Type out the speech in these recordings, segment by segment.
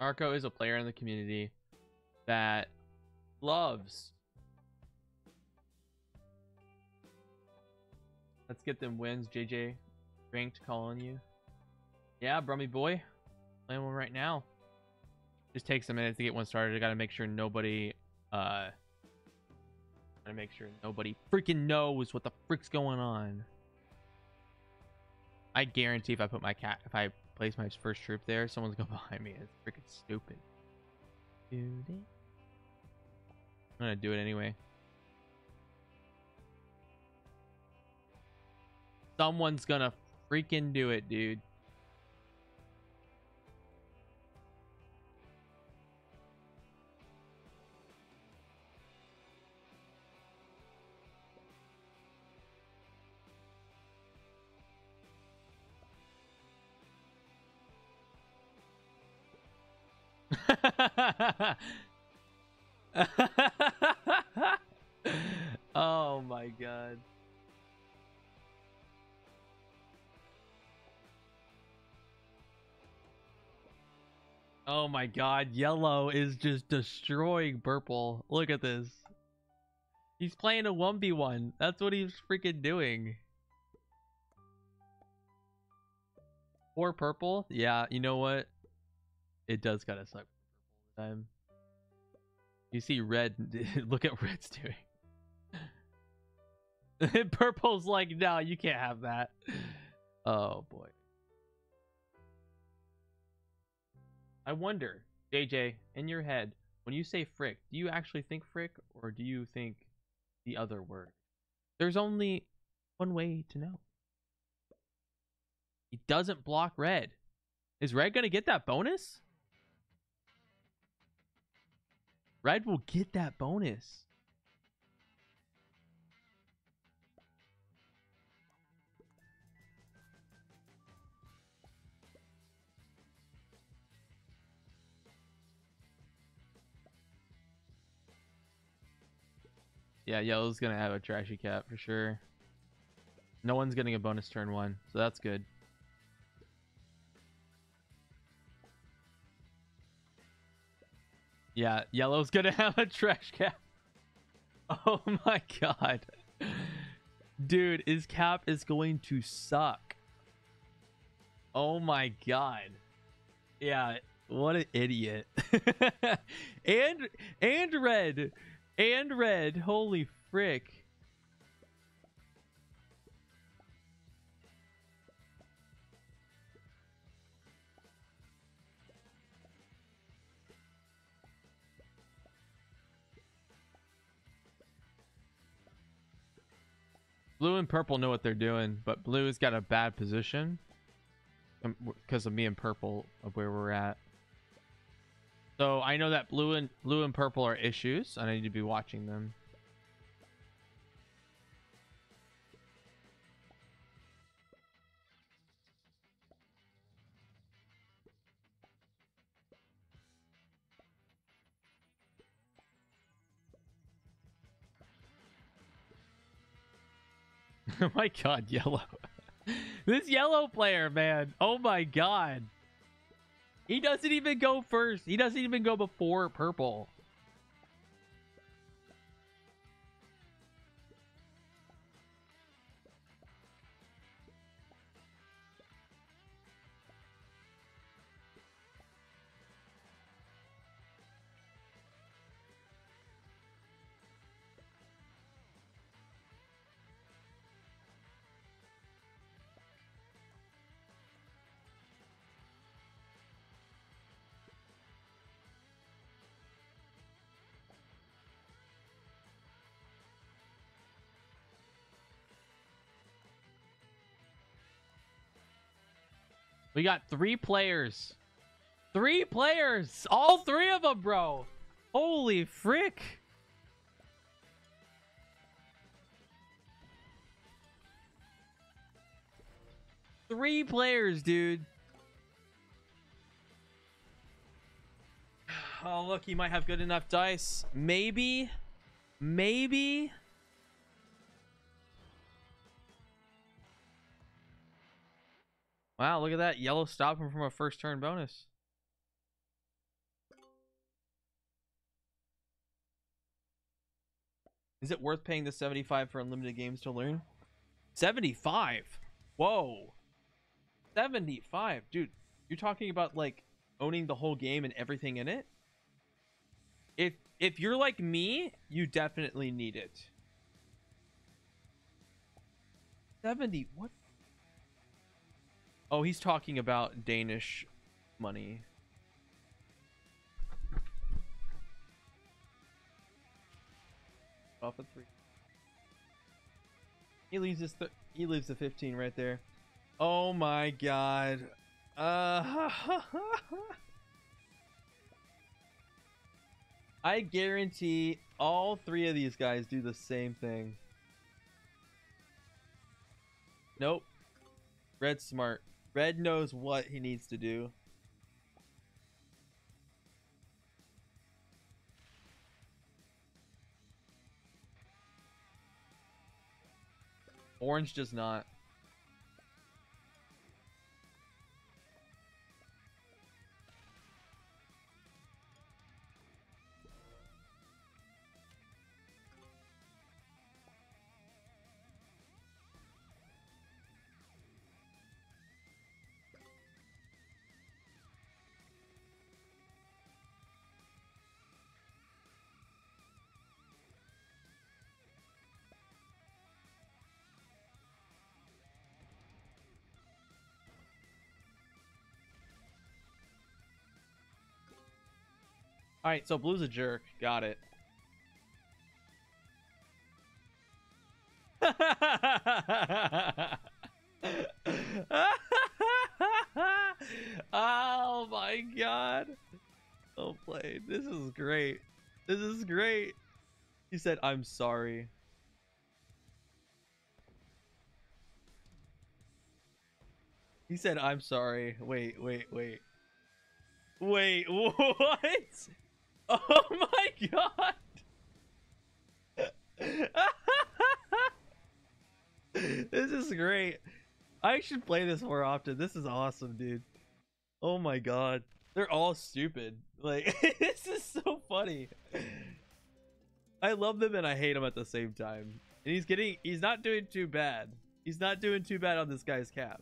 Marco is a player in the community that loves. Let's get them wins. JJ ranked calling you. Yeah, Brummy boy. Playing one right now. Just takes a minute to get one started. I gotta make sure nobody uh gotta make sure nobody freaking knows what the frick's going on. I guarantee if I put my cat if I place my first troop there, someone's going behind me. It's freaking stupid. I'm gonna do it anyway. Someone's gonna freaking do it, dude. oh my god. Oh my god, yellow is just destroying purple. Look at this. He's playing a 1v1. That's what he's freaking doing. Or purple? Yeah, you know what? It does kind of suck time. You see red. Look at red's doing. Purple's like, no, you can't have that. Oh boy. I wonder, JJ, in your head, when you say frick, do you actually think frick or do you think the other word? There's only one way to know. He doesn't block red. Is red going to get that bonus? Red will get that bonus. Yeah, yellow's gonna have a trashy cap for sure. No one's getting a bonus turn one, so that's good. Yeah, yellow's gonna have a trash cap. Oh my god. Dude, his cap is going to suck. Oh my god. Yeah, what an idiot. and and red. And red. Holy frick. Blue and purple know what they're doing, but blue's got a bad position um, because of me and purple of where we're at. So I know that blue and blue and purple are issues, and I need to be watching them. my god, yellow. this yellow player, man. Oh my god. He doesn't even go first. He doesn't even go before purple. We got three players. Three players. All three of them, bro. Holy frick. Three players, dude. Oh, look, he might have good enough dice. Maybe. Maybe. Wow, look at that. Yellow stop him from a first turn bonus. Is it worth paying the 75 for unlimited games to learn? 75? Whoa. 75? Dude, you're talking about like owning the whole game and everything in it? If if you're like me, you definitely need it. 70. What Oh, he's talking about Danish money. Off at three. He leaves his th he leaves the 15 right there. Oh my god. Uh I guarantee all three of these guys do the same thing. Nope. Red smart. Red knows what he needs to do. Orange does not. All right, so blue's a jerk. Got it. oh my god. Oh play. This is great. This is great. He said, I'm sorry. He said, I'm sorry. Wait, wait, wait. Wait, what? Oh my god! this is great. I should play this more often. This is awesome, dude. Oh my god. They're all stupid. Like, this is so funny. I love them and I hate them at the same time. And he's getting, he's not doing too bad. He's not doing too bad on this guy's cap.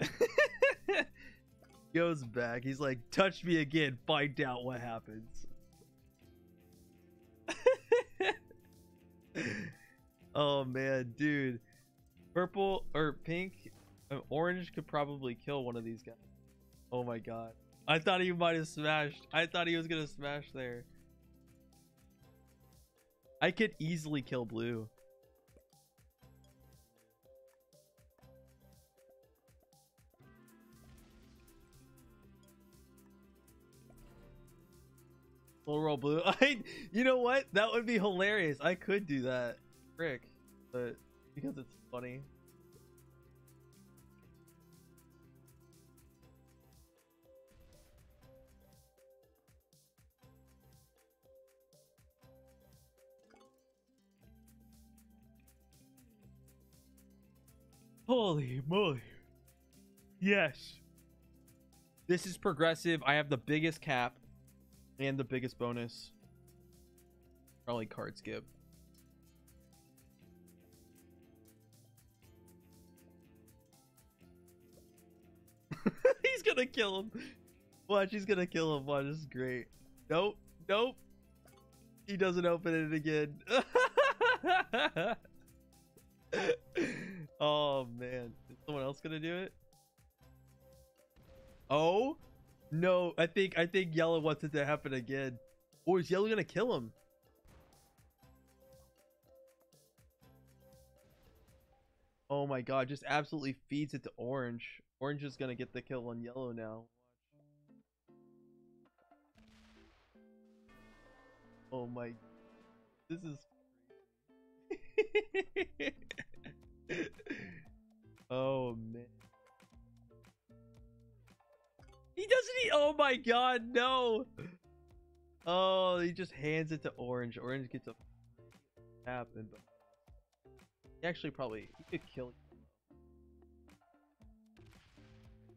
Goes back. He's like, touch me again, find out what happens. oh man, dude. Purple or pink, uh, orange could probably kill one of these guys. Oh my god. I thought he might have smashed. I thought he was gonna smash there. I could easily kill blue. Full roll blue. I, you know what? That would be hilarious. I could do that, frick, but because it's funny. Holy moly. Yes. This is progressive. I have the biggest cap. And the biggest bonus. Probably card skip. he's gonna kill him. Watch, he's gonna kill him. Watch, this is great. Nope, nope. He doesn't open it again. oh man, is someone else gonna do it? Oh, no, I think I think yellow wants it to happen again. Or is yellow gonna kill him? Oh my god, just absolutely feeds it to orange. Orange is gonna get the kill on yellow now. Oh my this is Oh man. He doesn't eat. Oh my god, no. Oh, he just hands it to Orange. Orange gets a happen, but he actually probably he could kill. You.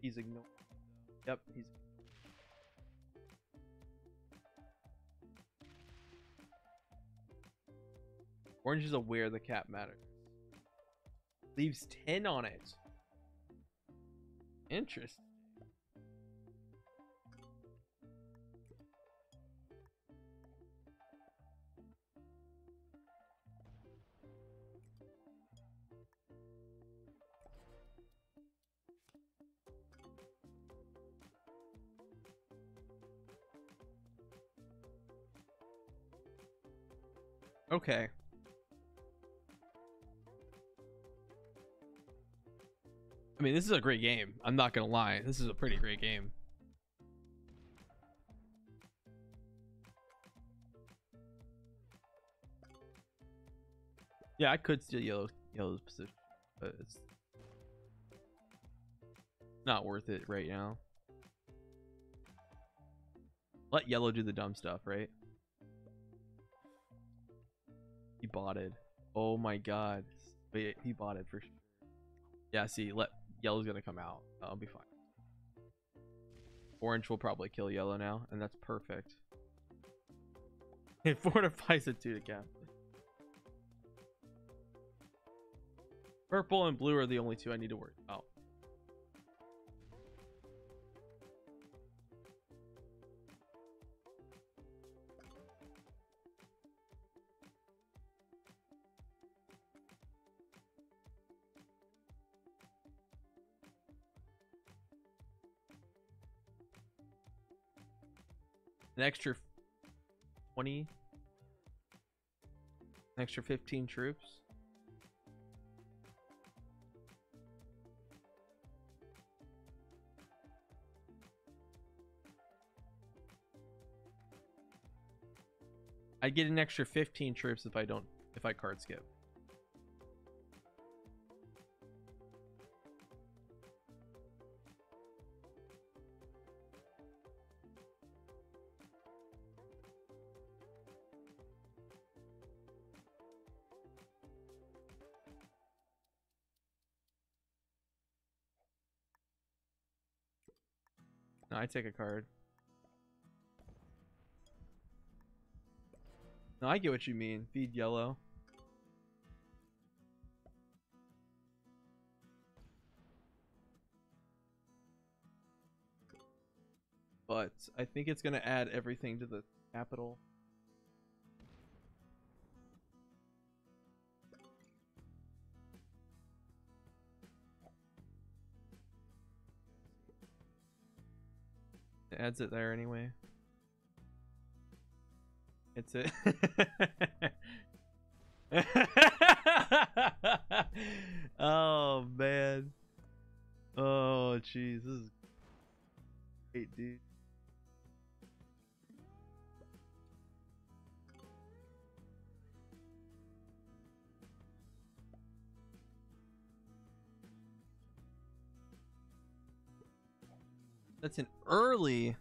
He's ignored. Yep, he's. Orange is aware the cap matters. Leaves 10 on it. Interesting. Okay. I mean, this is a great game. I'm not gonna lie. This is a pretty great game. Yeah, I could steal yellow yellow's position, but it's not worth it right now. Let yellow do the dumb stuff, right? Bought it. Oh my god. Wait, he bought it for sure. Yeah, see, let yellow's gonna come out. I'll be fine. Orange will probably kill yellow now, and that's perfect. It fortifies it to the cap. Purple and blue are the only two I need to worry about. An extra 20 an extra 15 troops I get an extra 15 troops if I don't if I card skip. I take a card. No, I get what you mean. Feed yellow. But I think it's going to add everything to the capital. It adds it there anyway. It's it. oh man. Oh jeez, this is great, dude. That's an early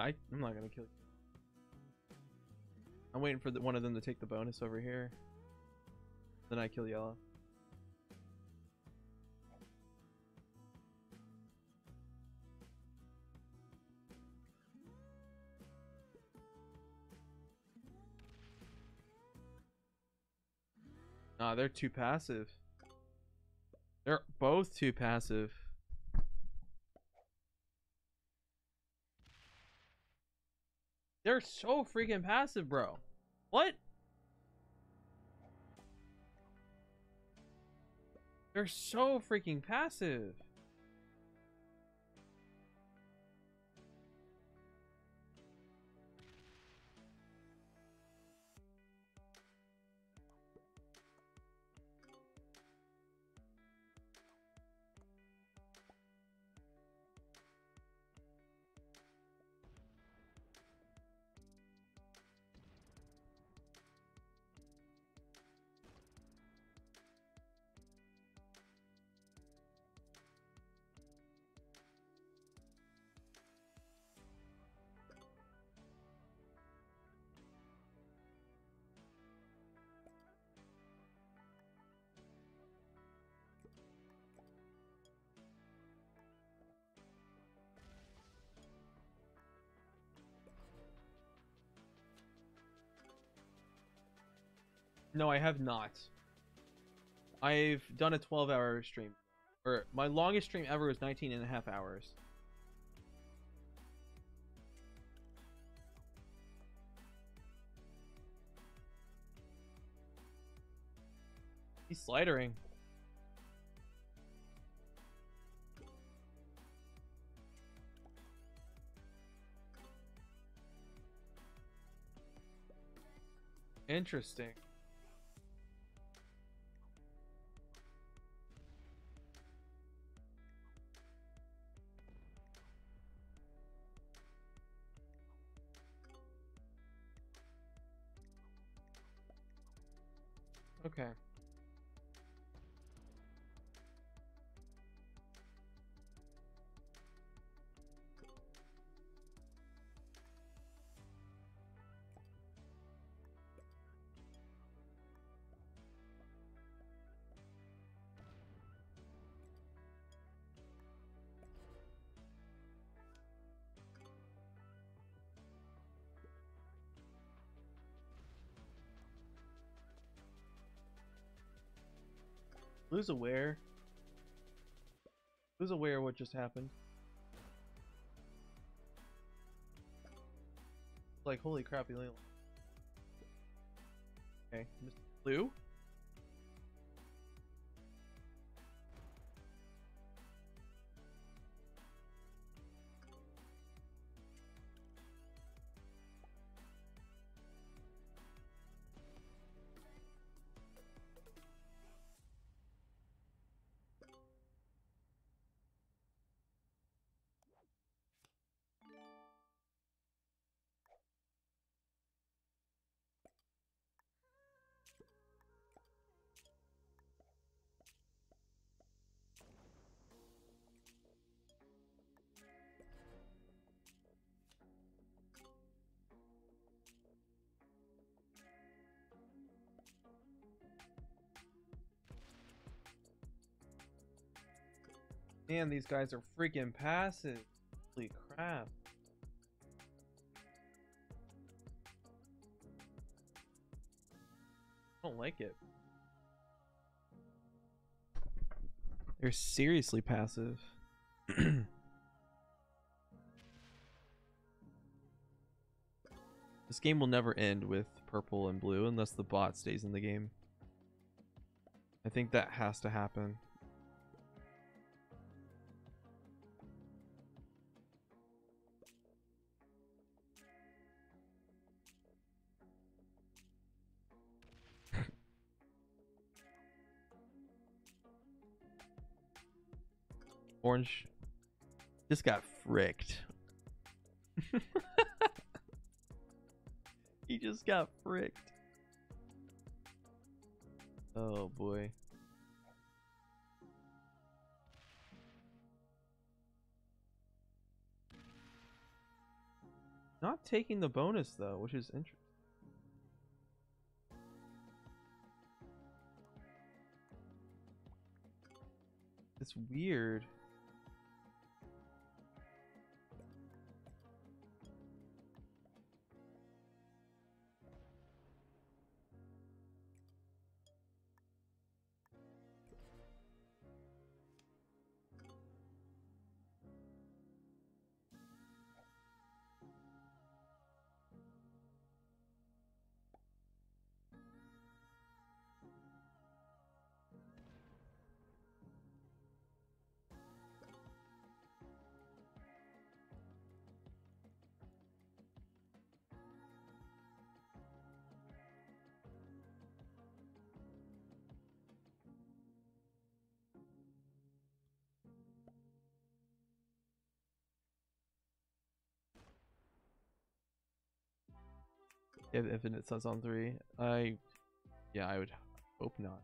I, I'm not gonna kill you. I'm waiting for the, one of them to take the bonus over here. Then I kill yellow. Nah, they're too passive. They're both too passive. They're so freaking passive, bro. What? They're so freaking passive. No, I have not. I've done a 12 hour stream. Or my longest stream ever was 19 and a half hours. He's slidering. Interesting. Blue's aware. Blue's aware of what just happened. Like, holy crap, he Okay, Mr. Blue? Man, these guys are freaking passive. Holy crap. I don't like it. They're seriously passive. this game will never end with purple and blue unless the bot stays in the game. I think that has to happen. Orange just got fricked. he just got fricked. Oh boy. Not taking the bonus though, which is interesting. It's weird. If Infinite Suns on three, I, yeah, I would hope not.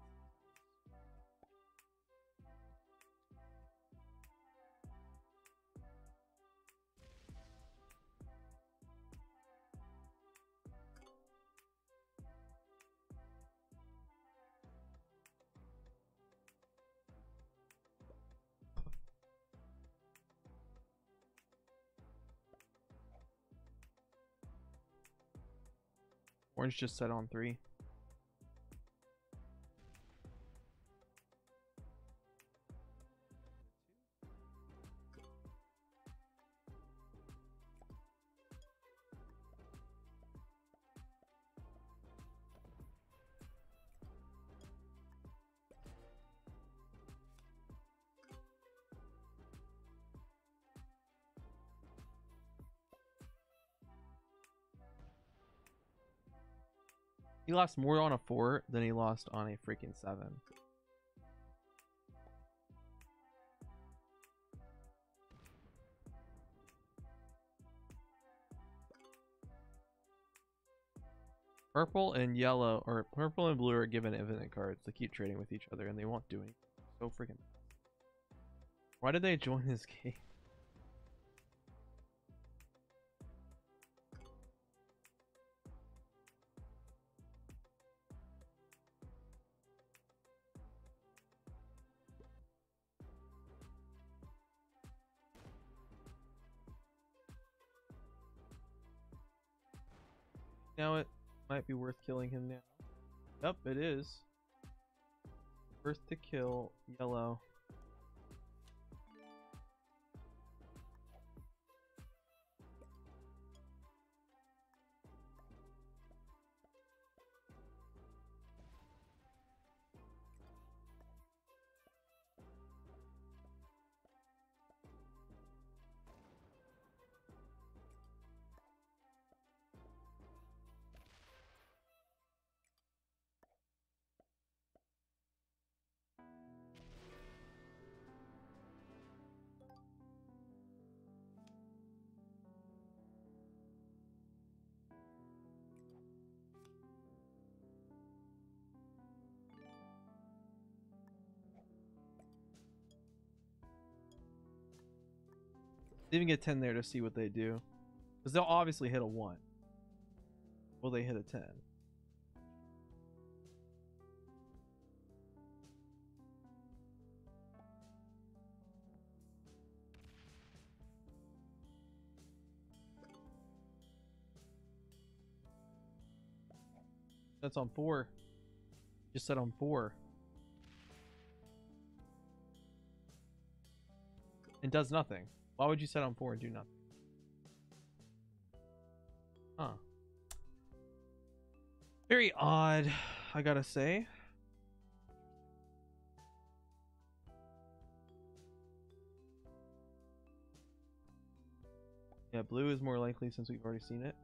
Orange just set on three. Lost more on a four than he lost on a freaking seven. Purple and yellow, or purple and blue are given infinite cards to keep trading with each other, and they won't do anything. So freaking. Why did they join this game? Now it might be worth killing him now. Yep, it is. First to kill, yellow. Even get 10 there to see what they do. Because they'll obviously hit a 1. Will they hit a 10? That's on 4. Just set on 4. And does nothing. Why would you set on four and do nothing? Huh. Very odd, I gotta say. Yeah, blue is more likely since we've already seen it.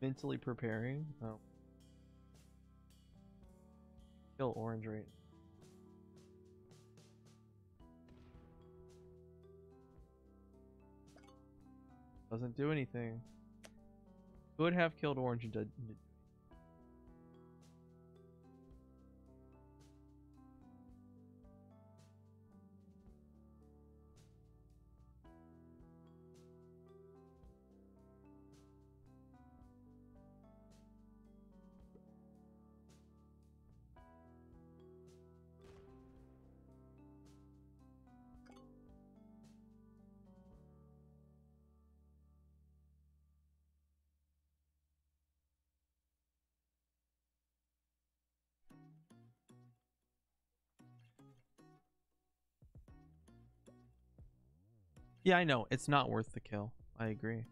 Mentally preparing. Um, oh. Kill orange right. Doesn't do anything. Could have killed orange and did, Yeah, I know. It's not worth the kill. I agree.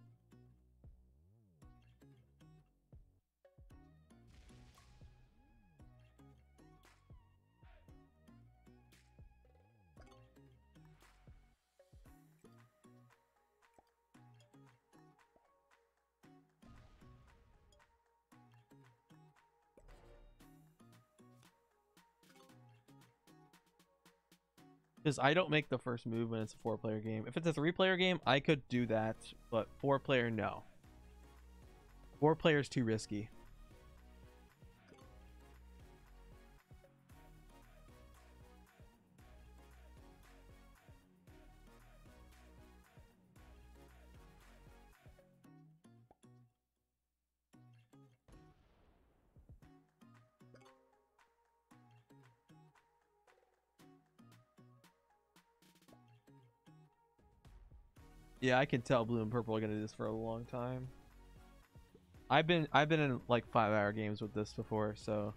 I don't make the first move when it's a four player game. If it's a three player game, I could do that, but four player, no. Four players too risky. Yeah, I can tell blue and purple are gonna do this for a long time. I've been I've been in like five hour games with this before, so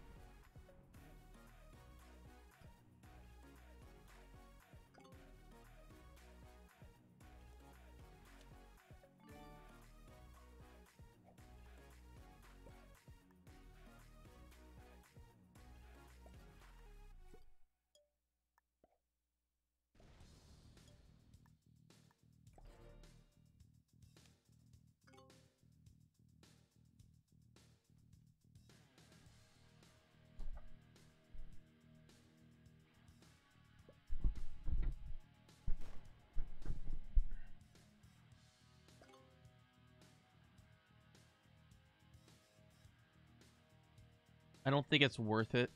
I don't think it's worth it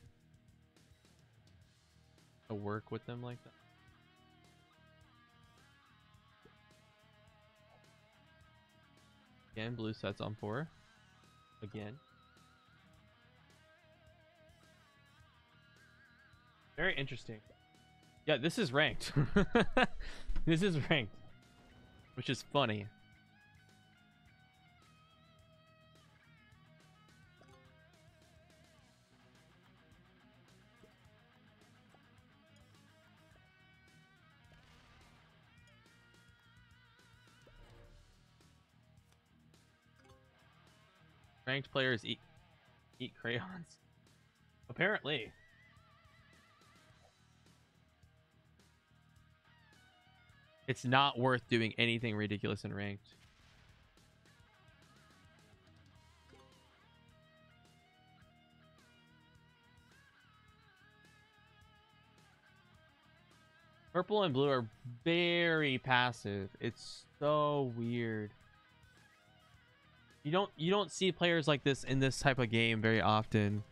to work with them like that. Again, blue sets on four. Again. Very interesting. Yeah, this is ranked. this is ranked. Which is funny. Ranked players eat eat crayons. Apparently. It's not worth doing anything ridiculous in ranked. Purple and blue are very passive. It's so weird. You don't you don't see players like this in this type of game very often.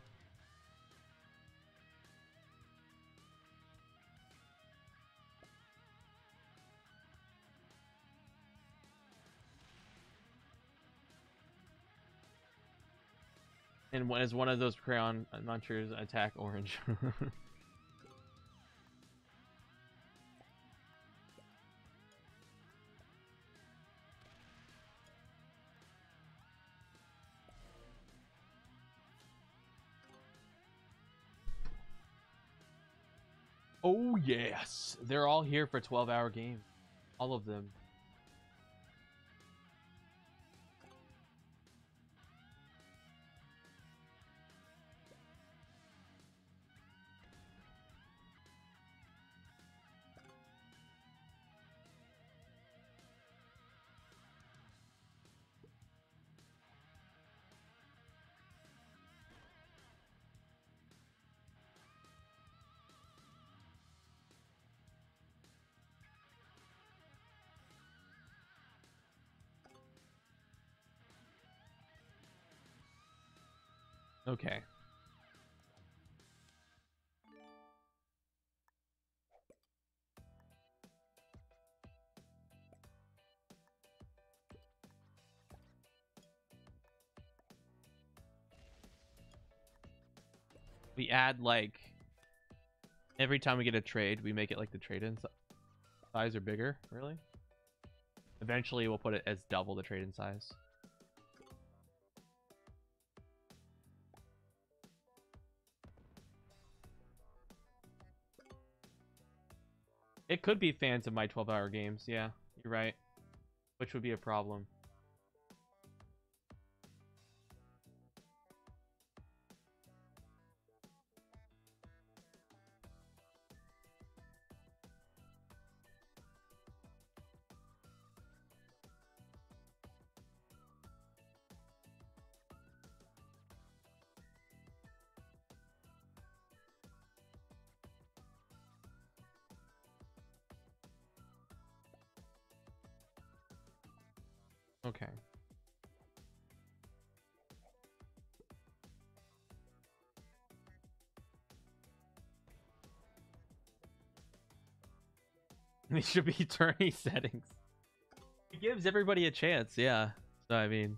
And is one of those crayon munchers attack orange? Oh yes, they're all here for a 12 hour game. All of them. Okay. We add like every time we get a trade, we make it like the trade in size or bigger, really? Eventually we'll put it as double the trade in size. Could be fans of my 12 hour games. Yeah, you're right. Which would be a problem. Okay. These should be tourney settings. It gives everybody a chance, yeah. So, I mean,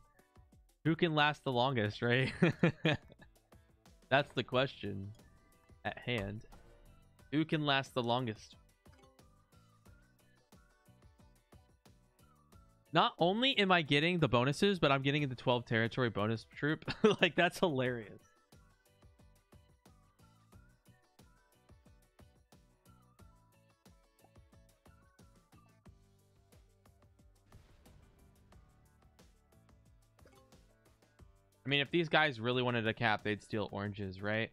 who can last the longest, right? That's the question at hand. Who can last the longest? Not only am I getting the bonuses, but I'm getting the 12 territory bonus troop. like, that's hilarious. I mean, if these guys really wanted a cap, they'd steal oranges, right?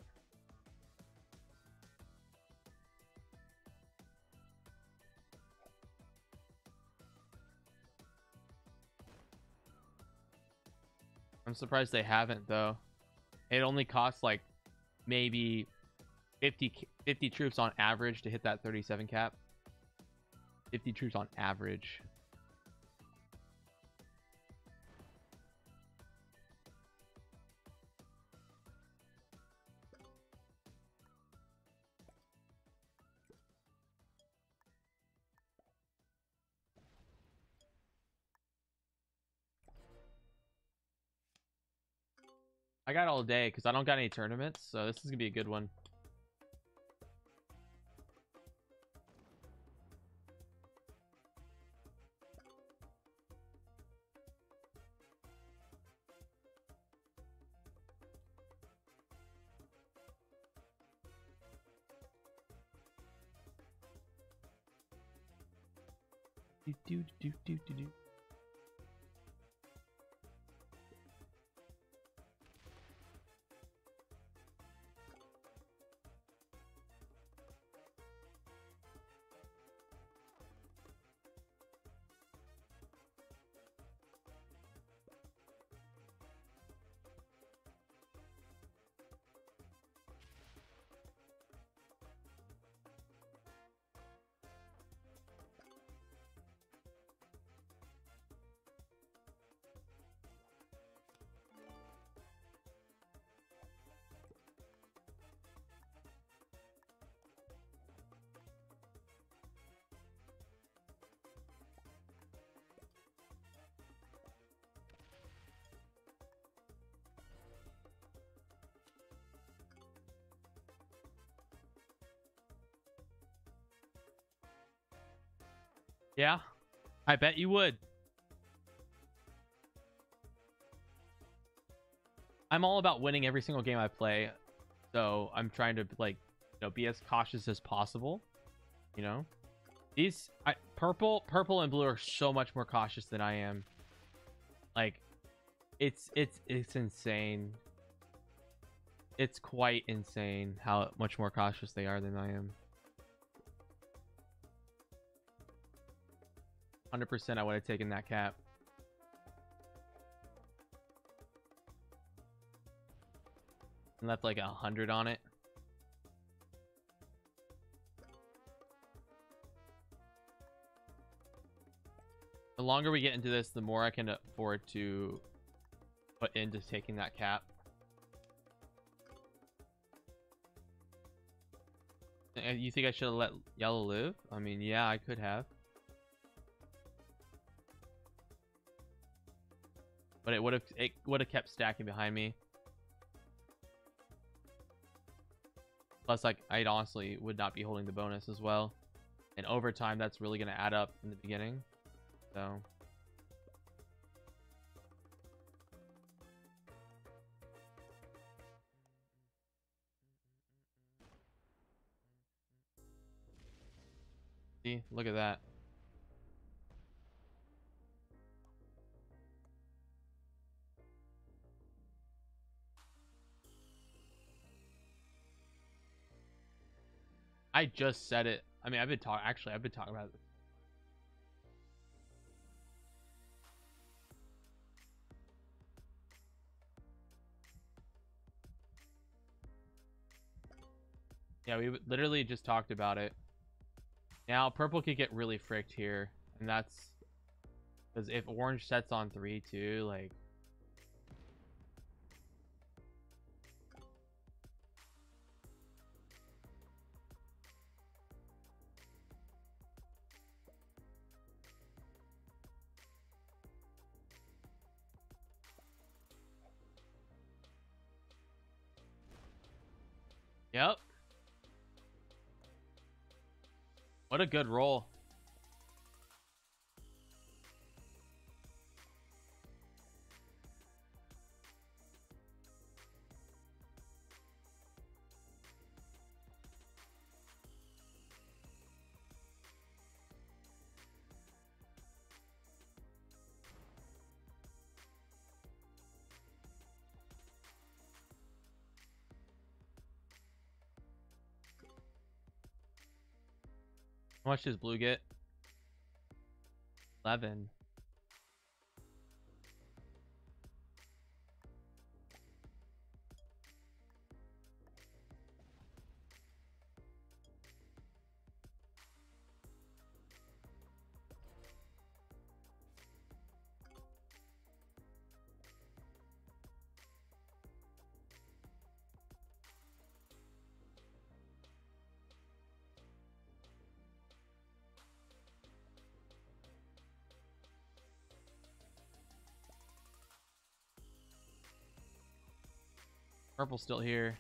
I'm surprised they haven't, though. It only costs, like, maybe 50, 50 troops on average to hit that 37 cap. 50 troops on average. Day because I don't got any tournaments, so this is gonna be a good one. Yeah, I bet you would. I'm all about winning every single game I play, so I'm trying to like, you know, be as cautious as possible. You know, these I, purple, purple and blue are so much more cautious than I am. Like, it's it's it's insane. It's quite insane how much more cautious they are than I am. 100% I would have taken that cap. And left like a hundred on it. The longer we get into this, the more I can afford to put into taking that cap. You think I should have let yellow live? I mean, yeah, I could have. But it would have it would have kept stacking behind me. Plus, like, I honestly would not be holding the bonus as well. And over time, that's really going to add up in the beginning. So... See, look at that. I just said it. I mean, I've been talking. Actually, I've been talking about it. Yeah, we literally just talked about it. Now, purple could get really fricked here, and that's because if orange sets on three too, like Yep. What a good roll. Much does blue get? 11. Purple's still here.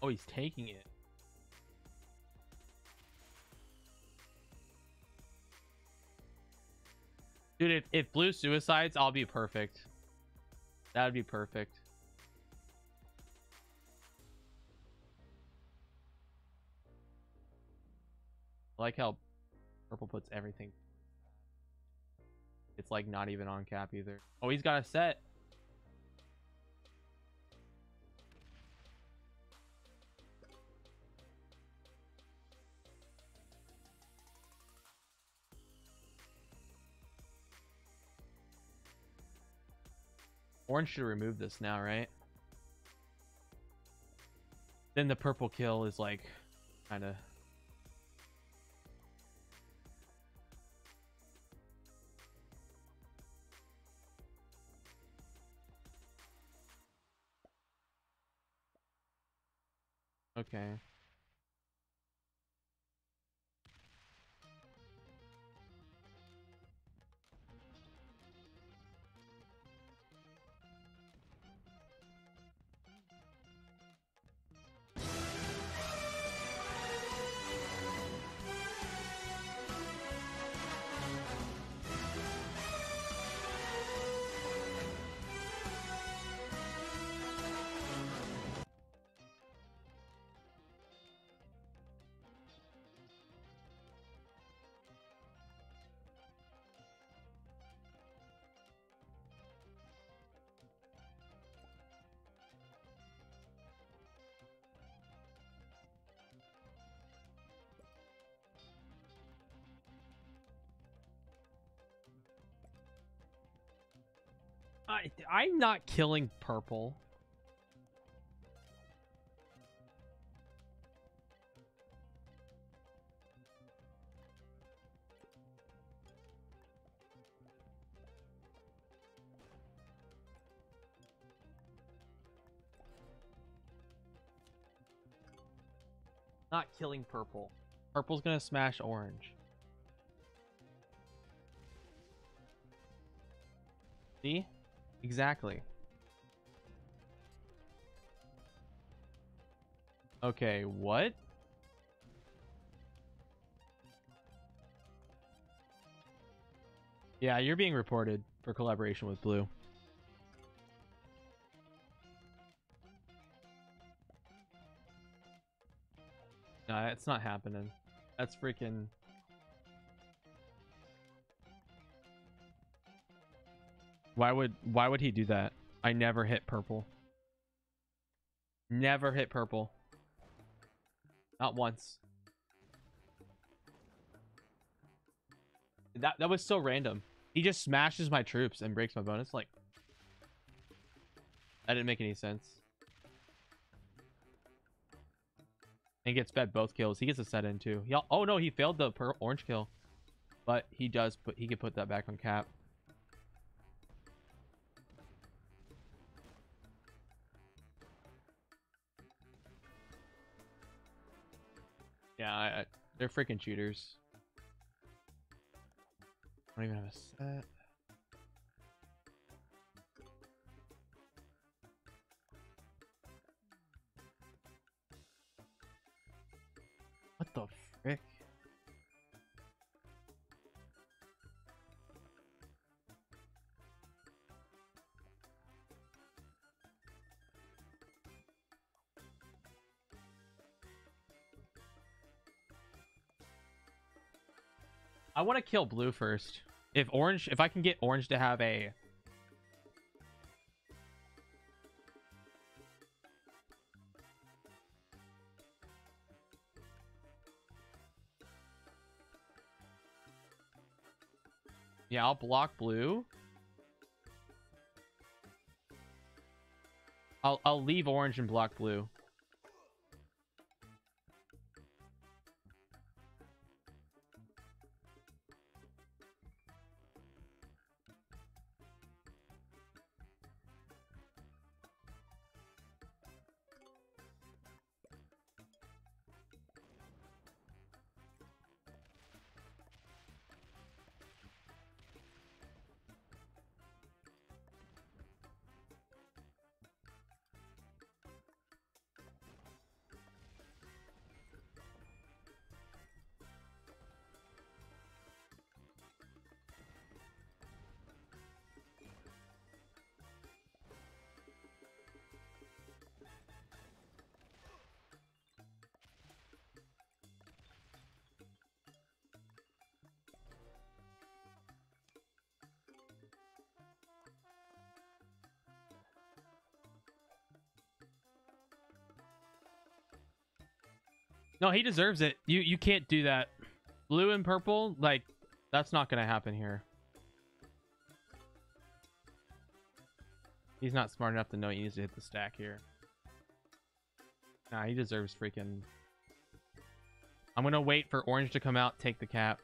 Oh, he's taking it. Dude, if, if blue suicides, I'll be perfect. That would be perfect. I like how purple puts everything. It's like not even on cap either. Oh, he's got a set. Orange should remove this now, right? Then the purple kill is like kind of Okay. I I'm not killing purple. Not killing purple. Purple's gonna smash orange. See? Exactly. Okay, what? Yeah, you're being reported for collaboration with Blue. No, it's not happening. That's freaking... Why would why would he do that? I never hit purple. Never hit purple. Not once. That that was so random. He just smashes my troops and breaks my bonus. Like that didn't make any sense. And gets fed both kills. He gets a set in too. He, oh no, he failed the orange kill, but he does put he can put that back on cap. They're freaking cheaters. I don't even have a set. What the frick? I want to kill blue first. If orange, if I can get orange to have a... Yeah, I'll block blue. I'll, I'll leave orange and block blue. No, he deserves it. You you can't do that. Blue and purple, like that's not gonna happen here. He's not smart enough to know he needs to hit the stack here. Nah, he deserves freaking. I'm gonna wait for orange to come out, take the cap.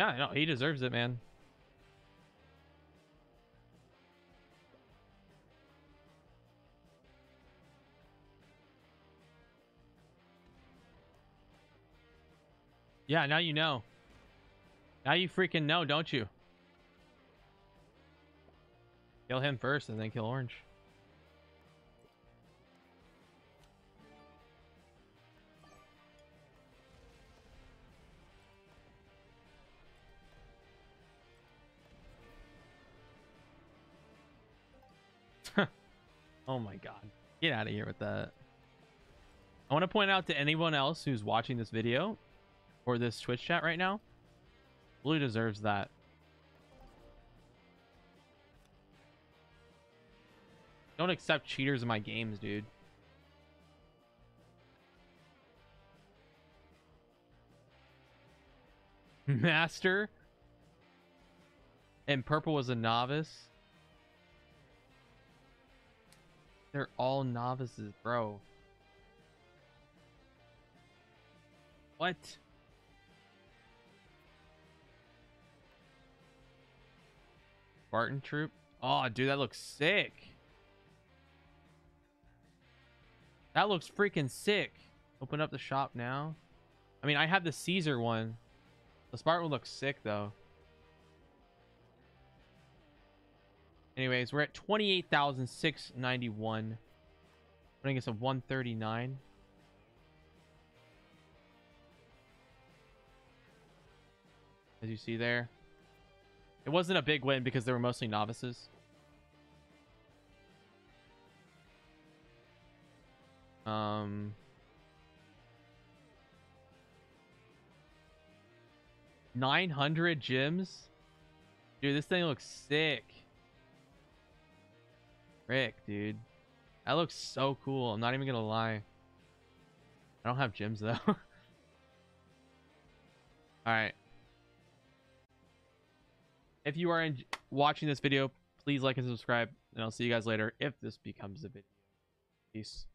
Yeah, no, he deserves it, man. Yeah, now you know. Now you freaking know, don't you? Kill him first and then kill Orange. Oh my god. Get out of here with that. I want to point out to anyone else who's watching this video or this Twitch chat right now, Blue deserves that. Don't accept cheaters in my games, dude. Master and purple was a novice. They're all novices, bro. What? Spartan troop? Oh, dude, that looks sick. That looks freaking sick. Open up the shop now. I mean, I have the Caesar one. The Spartan one looks sick, though. Anyways, we're at 28,691. Putting us at 139. As you see there. It wasn't a big win because they were mostly novices. Um... Nine hundred gems, dude. This thing looks sick. Frick, dude. That looks so cool. I'm not even gonna lie. I don't have gems though. Alright. If you are watching this video, please like and subscribe. And I'll see you guys later if this becomes a video. Peace.